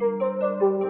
Música